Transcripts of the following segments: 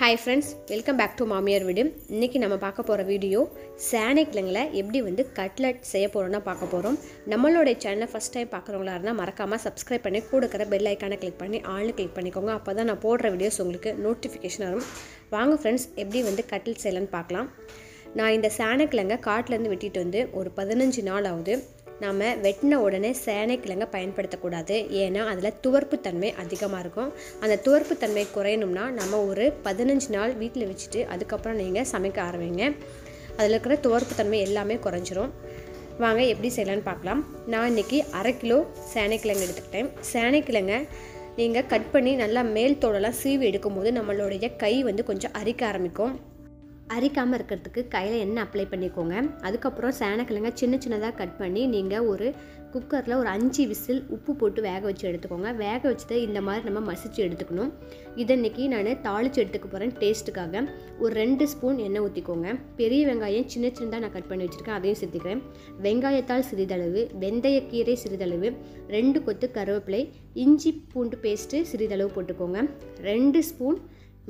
Hi friends welcome back to மாமியார் வீடு இன்றைக்கி நம்ம பார்க்க போகிற வீடியோ சேனைக்கிழங்கில் எப்படி வந்து கட்லட் செய்ய போகிறோன்னா பார்க்க போகிறோம் நம்மளுடைய சேனலை ஃபஸ்ட் டைம் பார்க்குறவங்களா இருந்தால் மறக்காமல் சப்ஸ்கிரைப் பண்ணி கூட இருக்கிற பெல் ஐக்கானை கிளிக் பண்ணி ஆள்னு கிளிக் பண்ணிக்கோங்க. அப்போ தான் நான் போடுற வீடியோஸ் உங்களுக்கு நோட்டிஃபிகேஷன் வரும். வாங்க ஃப்ரெண்ட்ஸ் எப்படி வந்து கட்லட் செய்யலான்னு பார்க்கலாம். நான் இந்த சேனைக்கிழங்க காட்டிலேருந்து வெட்டிட்டு வந்து ஒரு பதினஞ்சு நாள் ஆகுது நாம் வெட்டின உடனே சேனைக்கிழங்க பயன்படுத்தக்கூடாது. ஏன்னா அதில் துவர்ப்புத்தன்மை அதிகமாக இருக்கும். அந்த துவர்ப்புத்தன்மை குறையணும்னா நம்ம ஒரு பதினஞ்சு நாள் வீட்டில் வச்சுட்டு அதுக்கப்புறம் நீங்கள் சமைக்க ஆரம்பிங்க. அதில் இருக்கிற துவர்ப்புத்தன்மை எல்லாமே குறைஞ்சிரும். வாங்க எப்படி செய்யலான்னு பார்க்கலாம். நான் இன்றைக்கி அரை கிலோ சேனைக்கிழங்கு எடுத்துக்கிட்டேன். சேனைக்கிழங்க நீங்கள் கட் பண்ணி நல்லா மேல் தோடெல்லாம் சீவி எடுக்கும்போது நம்மளுடைய கை வந்து கொஞ்சம் அரிக்க ஆரம்பிக்கும். அரிக்காமல் இருக்கிறதுக்கு கையில் எண்ணெய் அப்ளை பண்ணிக்கோங்க. அதுக்கப்புறம் சேனக்கிழங்க சின்ன சின்னதாக கட் பண்ணி நீங்கள் ஒரு குக்கரில் ஒரு அஞ்சு விசில் உப்பு போட்டு வேக வச்சு எடுத்துக்கோங்க. வேக வச்சுட்டு இந்த மாதிரி நம்ம மசிச்சு எடுத்துக்கணும். இதை இன்றைக்கி நான் தாளித்து எடுத்துக்க போகிறேன் டேஸ்ட்டுக்காக ஒரு ரெண்டு ஸ்பூன் எண்ணெய் ஊற்றிக்கோங்க பெரிய வெங்காயம் சின்ன சின்னதாக நான் கட் பண்ணி வச்சுருக்கேன். அதையும் சேர்த்துக்கிறேன். வெங்காயத்தால் சிறிதளவு வெந்தயக்கீரை சிறிதளவு ரெண்டு கொத்து கருவேப்பிலை இஞ்சி பூண்டு பேஸ்ட்டு சிறிதளவு போட்டுக்கோங்க. ரெண்டு ஸ்பூன்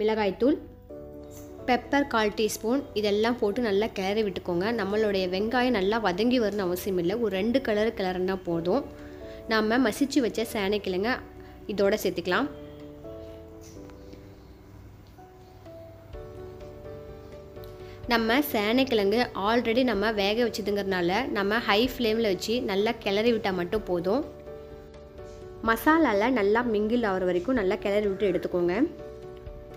மிளகாய்த்தூள் பெப்பர் கால் டீஸ்பூன் இதெல்லாம் போட்டு நல்லா கிளறி விட்டுக்கோங்க. நம்மளுடைய வெங்காயம் நல்லா வதங்கி வரணும் அவசியம் இல்லை. ஒரு ரெண்டு கலர் கிளறுனா போதும். நாம் மசிச்சு வச்ச சேனைக்கிழங்க இதோட சேர்த்துக்கலாம். நம்ம சேனைக்கிழங்கு ஆல்ரெடி நம்ம வேக வச்சதுங்கிறதுனால நம்ம ஹை ஃப்ளேமில் வச்சு நல்லா கிளறி விட்டால் மட்டும் போதும். மசாலாவில் நல்லா மிங்கில் ஆகிற வரைக்கும் நல்லா கிளறி விட்டு எடுத்துக்கோங்க.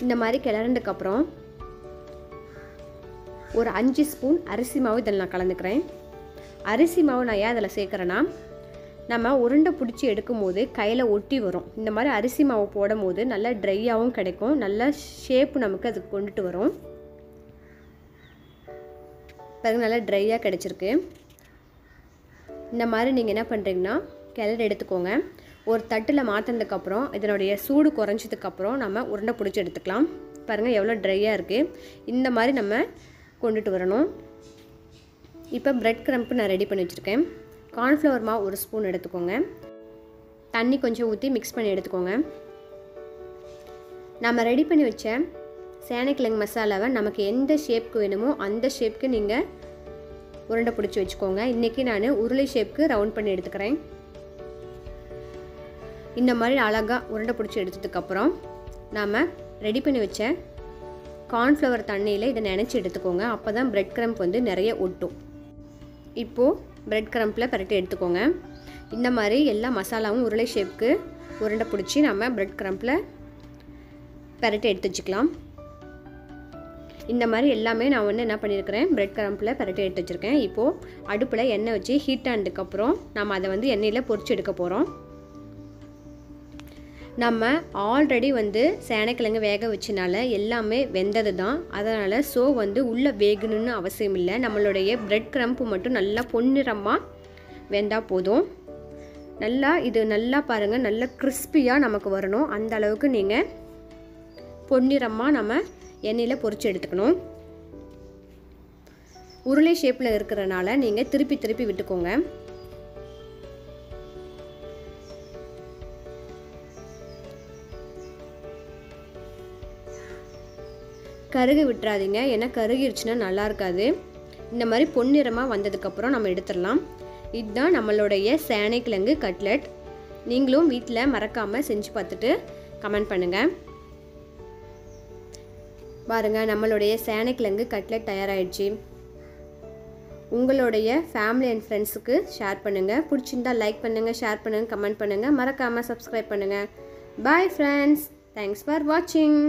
இந்த மாதிரி கிளறதுக்கப்புறம் ஒரு அஞ்சு ஸ்பூன் அரிசி மாவு இதில் நான் கலந்துக்கிறேன். அரிசி மாவு நான் ஏன் அதில் சேர்க்குறேன்னா நம்ம உருண்டை பிடிச்சி எடுக்கும்போது கையில் ஒட்டி வரும். இந்த மாதிரி அரிசி மாவு போடும் போது நல்லா ட்ரையாகவும் கிடைக்கும். நல்ல ஷேப் நமக்கு அதுக்கு கொண்டுட்டு வரும். பாருங்க நல்லா ட்ரையாக கிடச்சிருக்கு. இந்த மாதிரி நீங்கள் என்ன பண்ணுறீங்கன்னா கிளறி எடுத்துக்கோங்க. ஒரு தட்டில் மாற்றினதுக்கப்புறம் இதனுடைய சூடு குறைஞ்சதுக்கப்புறம் நம்ம உருண்டை பிடிச்சி எடுத்துக்கலாம். பாருங்கள் எவ்வளோ ட்ரையாக இருக்குது இந்த மாதிரி நம்ம கொண்டுட்டு வரணும். இப்போ ப்ரெட் க்ரம்ப்பு நான் ரெடி பண்ணி வச்சுருக்கேன். கார்ன்ஃப்ளவர் மாவு ஒரு ஸ்பூன் எடுத்துக்கோங்க. தண்ணி கொஞ்சம் ஊற்றி மிக்ஸ் பண்ணி எடுத்துக்கோங்க. நம்ம ரெடி பண்ணி வச்ச சேனைக்கிழங்கு மசாலாவை நமக்கு எந்த ஷேப்க்கு வேணுமோ அந்த ஷேப்க்கு நீங்கள் உருண்டை பிடிச்சி வச்சுக்கோங்க. இன்றைக்கி நான் உருளை ஷேப்க்கு ரவுண்ட் பண்ணி எடுத்துக்கிறேன். இந்த மாதிரி அழகாக உருண்டை பிடிச்சி எடுத்ததுக்கப்புறம் நாம் ரெடி பண்ணி வச்ச கார்ன்ஃப்ளவர் தண்ணியில் இதை நினச்சி எடுத்துக்கோங்க. அப்போ தான் ப்ரெட் க்ரம்ப் வந்து நிறைய ஒட்டும். இப்போது ப்ரெட் க்ரம்பில் பரட்டி எடுத்துக்கோங்க. இந்த மாதிரி எல்லா மசாலாவும் உருளை ஷேப்புக்கு உருண்டை பிடிச்சி நம்ம ப்ரெட் க்ரம்பில் பரட்டி எடுத்து வச்சுக்கலாம். இந்த மாதிரி எல்லாமே நான் வந்து என்ன பண்ணியிருக்கிறேன் ப்ரெட் கிரம்பில் பரட்டி எடுத்து வச்சுருக்கேன். இப்போது அடுப்பில் எண்ணெய் வச்சு ஹீட் ஆனதுக்கப்புறம் நம்ம அதை வந்து எண்ணெயில் பொறிச்சு எடுக்க போகிறோம் நம்ம ஆல்ரெடி வந்து சேனைக்கிழங்கு வேக வச்சனால எல்லாமே வெந்தது தான் அதனால் சோ வந்து உள்ளே வேகணும்னு அவசியம் இல்லை. நம்மளுடைய ப்ரெட் க்ரம்ப்பு மட்டும் நல்லா பொன்னிறமாக வெந்தால் போதும். நல்லா இது நல்லா பாருங்கள் நல்லா கிறிஸ்பியாக நமக்கு வரணும். அந்த அளவுக்கு நீங்கள் பொன்னிறமாக நம்ம எண்ணெயில் பொறிச்சு எடுத்துக்கணும். உருளை ஷேப்பில் இருக்கிறனால நீங்கள் திருப்பி திருப்பி விட்டுக்கோங்க. கருகு விட்டுறாதீங்க. ஏன்னா கருகிருச்சுன்னா நல்லா இருக்காது. இந்த மாதிரி பொன்னிறமாக வந்ததுக்கப்புறம் நம்ம எடுத்துடலாம். இதுதான் நம்மளுடைய சேனைக்கிழங்கு கட்லெட். நீங்களும் வீட்டில் மறக்காமல் செஞ்சு பார்த்துட்டு கமெண்ட் பண்ணுங்கள் பாருங்கள் நம்மளுடைய சேனைக்கிழங்கு கட்லெட் தயாராகிடுச்சு உங்களுடைய ஃபேமிலி அண்ட் ஃப்ரெண்ட்ஸுக்கு ஷேர் பண்ணுங்கள் பிடிச்சிருந்தால் லைக் பண்ணுங்கள் ஷேர் பண்ணுங்கள் கமெண்ட் பண்ணுங்கள் மறக்காமல் சப்ஸ்கிரைப் பண்ணுங்கள் பாய் ஃப்ரெண்ட்ஸ் தேங்க்ஸ் ஃபார் வாட்சிங்